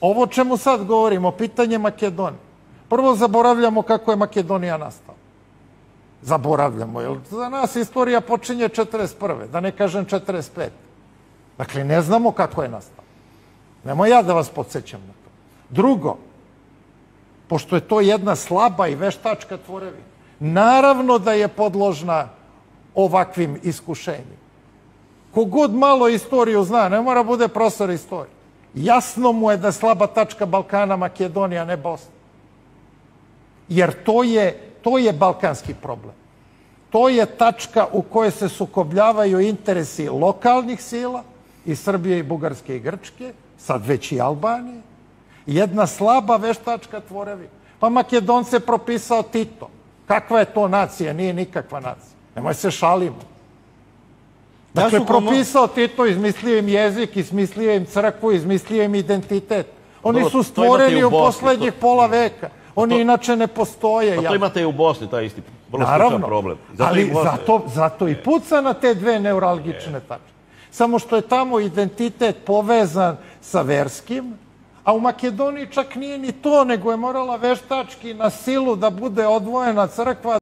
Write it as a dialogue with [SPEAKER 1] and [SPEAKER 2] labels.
[SPEAKER 1] Ovo čemu sad govorimo, pitanje Makedonije. Prvo zaboravljamo kako je Makedonija nastala. Zaboravljamo, jer za nas istorija počinje 41. Da ne kažem 45. Dakle, ne znamo kako je nastala. Nemo ja da vas podsjećam na to. Drugo, pošto je to jedna slaba i veštačka tvorevina, naravno da je podložna ovakvim iskušenjima. Kogod malo istoriju zna, ne mora bude profesor istorije. Jasno mu je da je slaba tačka Balkana Makedonija, ne Bosna. Jer to je, to je balkanski problem. To je tačka u kojoj se sukobljavaju interesi lokalnih sila i Srbije i Bugarske i Grčke, sad već i Albanije, jedna slaba veštačka tvorevina. Pa Makedonce propisao Tito. Kakva je to nacija? Nije nikakva nacija. Nemoj se šalimo. Dakle, propisao Tito, izmislio im jezik, izmislio im crkvu, izmislio im identitet. Oni su stvoreni u poslednjih pola veka. Oni inače ne postoje.
[SPEAKER 2] Pa to imate i u Bosni, taj isti vrlo
[SPEAKER 1] Naravno,
[SPEAKER 2] problem.
[SPEAKER 1] Zato ali zato, zato i puca na te dve neuralgične tačke. Samo što je tamo identitet povezan sa verskim, a u Makedoniji čak nije ni to, nego je morala veštački na silu da bude odvojena crkva